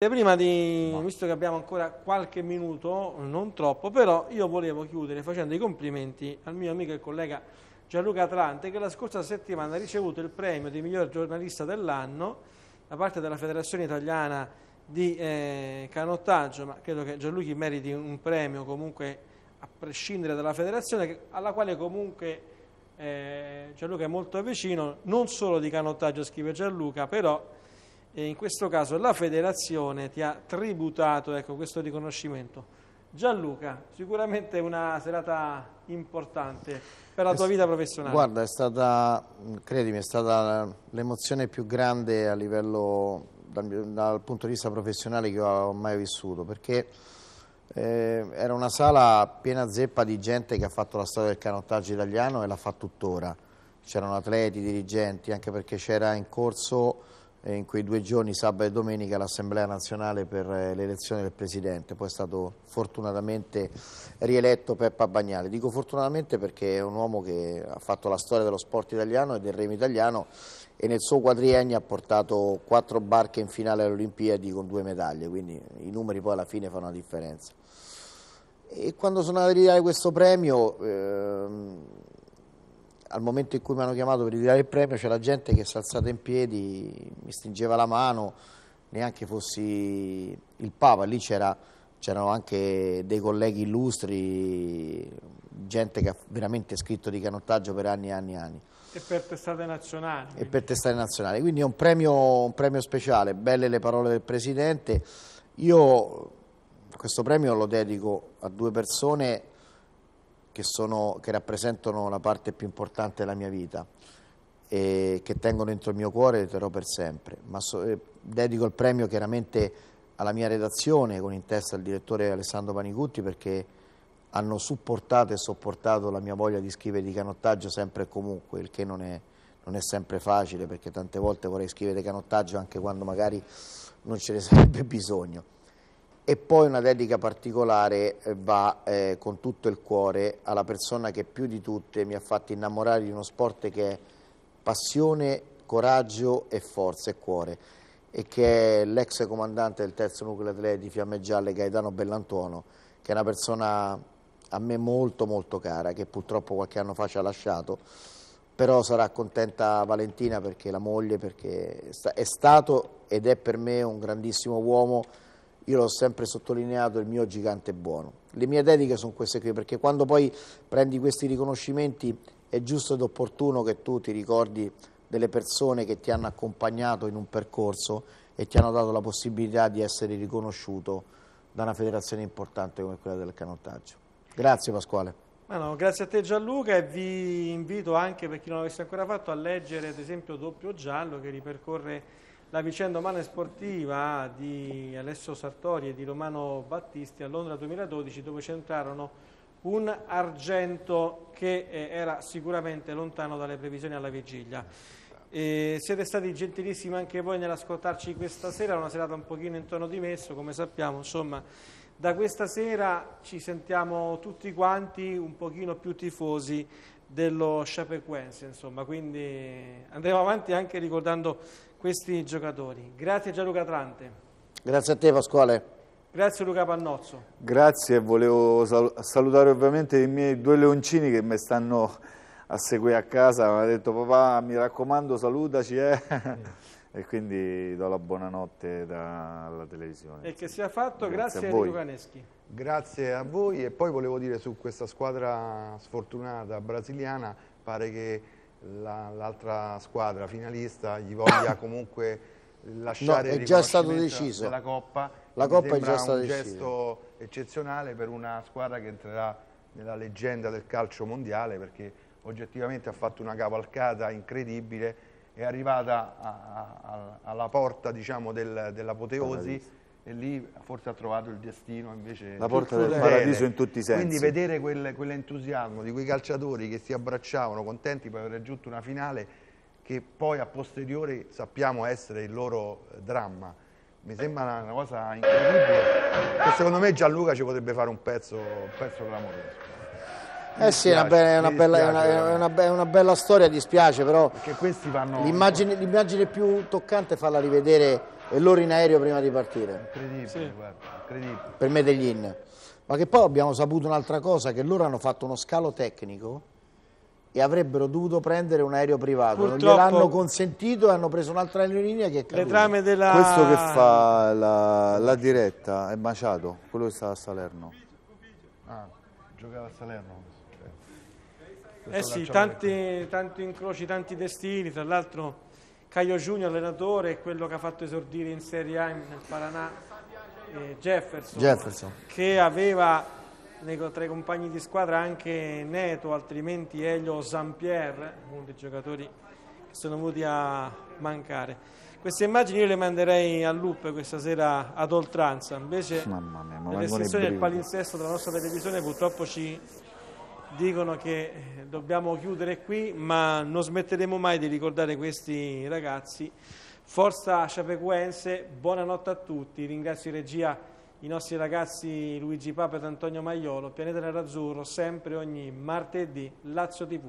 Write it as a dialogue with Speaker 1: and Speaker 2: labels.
Speaker 1: Prima di, visto che abbiamo ancora qualche minuto, non troppo, però io volevo chiudere facendo i complimenti al mio amico e collega Gianluca Atlante che la scorsa settimana ha ricevuto il premio di miglior giornalista dell'anno da parte della Federazione Italiana di eh, Canottaggio, ma credo che Gianluca meriti un premio comunque a prescindere dalla federazione, alla quale comunque eh, Gianluca è molto vicino, non solo di canottaggio scrive Gianluca, però e in questo caso la federazione ti ha tributato ecco, questo riconoscimento. Gianluca, sicuramente una serata importante per la tua vita professionale.
Speaker 2: Guarda, è stata, credimi, è stata l'emozione più grande a livello, dal, dal, punto di vista professionale che ho mai vissuto, perché eh, era una sala piena zeppa di gente che ha fatto la storia del canottaggio italiano e la fa tuttora. C'erano atleti, dirigenti, anche perché c'era in corso in quei due giorni, sabato e domenica, l'Assemblea nazionale per eh, l'elezione del Presidente, poi è stato fortunatamente rieletto Peppa Bagnale. Dico fortunatamente perché è un uomo che ha fatto la storia dello sport italiano e del remo italiano e nel suo quadriennio ha portato quattro barche in finale alle Olimpiadi con due medaglie, quindi i numeri poi alla fine fanno la differenza. E quando sono andato a ridare questo premio... Ehm, al momento in cui mi hanno chiamato per ritirare il premio c'era gente che si è alzata in piedi, mi stringeva la mano, neanche fossi il Papa, lì c'erano anche dei colleghi illustri, gente che ha veramente scritto di canottaggio per anni e anni e anni.
Speaker 1: E per testate nazionali.
Speaker 2: E per testate nazionali, quindi è un premio, un premio speciale, belle le parole del Presidente. Io questo premio lo dedico a due persone che, sono, che rappresentano la parte più importante della mia vita e che tengo dentro il mio cuore e le terrò per sempre. Ma so, eh, dedico il premio chiaramente alla mia redazione con in testa il direttore Alessandro Panicutti perché hanno supportato e sopportato la mia voglia di scrivere di canottaggio sempre e comunque, il che non è, non è sempre facile perché tante volte vorrei scrivere di canottaggio anche quando magari non ce ne sarebbe bisogno e poi una dedica particolare eh, va eh, con tutto il cuore alla persona che più di tutte mi ha fatto innamorare di uno sport che è passione, coraggio e forza e cuore e che è l'ex comandante del terzo nucleo atleti Fiamme Gialle Gaetano Bellantuono che è una persona a me molto molto cara che purtroppo qualche anno fa ci ha lasciato però sarà contenta Valentina perché la moglie perché è stato ed è per me un grandissimo uomo io l'ho sempre sottolineato, il mio gigante buono. Le mie dediche sono queste qui, perché quando poi prendi questi riconoscimenti è giusto ed opportuno che tu ti ricordi delle persone che ti hanno accompagnato in un percorso e ti hanno dato la possibilità di essere riconosciuto da una federazione importante come quella del canottaggio. Grazie Pasquale.
Speaker 1: No, grazie a te Gianluca e vi invito anche per chi non l'avesse ancora fatto a leggere ad esempio Doppio Giallo che ripercorre la vicenda umana e sportiva di Alessio Sartori e di Romano Battisti a Londra 2012 dove centrarono un argento che eh, era sicuramente lontano dalle previsioni alla vigilia. E siete stati gentilissimi anche voi nell'ascoltarci questa sera, una serata un pochino in tono dimesso, come sappiamo, insomma, da questa sera ci sentiamo tutti quanti un pochino più tifosi dello Chapecoense, insomma, quindi andremo avanti anche ricordando questi giocatori. Grazie Gianluca Trante.
Speaker 2: Grazie a te Pasquale.
Speaker 1: Grazie Luca Pannozzo.
Speaker 3: Grazie, volevo sal salutare ovviamente i miei due leoncini che mi stanno a seguire a casa, mi hanno detto papà mi raccomando salutaci eh. e quindi do la buonanotte dalla televisione.
Speaker 1: E che sia fatto, grazie, grazie a, a Enrico Caneschi.
Speaker 4: Grazie a voi e poi volevo dire su questa squadra sfortunata brasiliana, pare che l'altra la, squadra finalista gli voglia comunque lasciare
Speaker 2: no, è già stato deciso.
Speaker 4: della Coppa.
Speaker 2: La Coppa è già stata
Speaker 4: decisa. un gesto eccezionale per una squadra che entrerà nella leggenda del calcio mondiale perché oggettivamente ha fatto una cavalcata incredibile, è arrivata a, a, alla porta diciamo, del, dell'apoteosi e lì forse ha trovato il destino invece
Speaker 3: la porta del paradiso in tutti i sensi.
Speaker 4: Quindi vedere quel, quell'entusiasmo di quei calciatori che si abbracciavano contenti per aver raggiunto una finale che poi a posteriori sappiamo essere il loro dramma. Mi sembra una cosa incredibile. Che secondo me Gianluca ci potrebbe fare un pezzo, un pezzo clamoroso.
Speaker 2: Eh sì, è una, be una, bella, una, una, una, bella, storia, dispiace però
Speaker 4: vanno...
Speaker 2: l'immagine più toccante è farla rivedere e loro in aereo prima di partire.
Speaker 4: Incredibile,
Speaker 1: Sì.
Speaker 4: guarda, incredibile.
Speaker 2: per Medellin. Ma che poi abbiamo saputo un'altra cosa, che loro hanno fatto uno scalo tecnico e avrebbero dovuto prendere un aereo privato. non
Speaker 1: Purtroppo-
Speaker 2: gliel'hanno consentito e hanno preso un'altra aerolinea che è
Speaker 1: Le
Speaker 2: caduta.
Speaker 1: trame della...
Speaker 3: Questo che fa la, la diretta è Maciato, quello che sta a Salerno.
Speaker 4: Ah, giocava a Salerno.
Speaker 1: Eh sì, tanti, tanti incroci, tanti destini, tra l'altro Caio Giugno allenatore quello che ha fatto esordire in Serie A nel Paranà eh, Jefferson,
Speaker 2: Jefferson.
Speaker 1: che aveva nei- tra i compagni di squadra anche Neto, altrimenti Elio Zampier, uno dei giocatori che sono venuti a mancare. Queste immagini io le manderei a loop questa sera ad oltranza, invece
Speaker 3: Mamma mia, ma
Speaker 1: le restrizioni del palinsesto della nostra televisione purtroppo ci dicono che eh, dobbiamo chiudere qui, ma non smetteremo mai di ricordare questi ragazzi. Forza Chapecoense, buonanotte a tutti, ringrazio in regia i nostri ragazzi Luigi Papa ed Antonio Maiolo, Pianeta Nerazzurro, sempre ogni martedì, Lazio TV.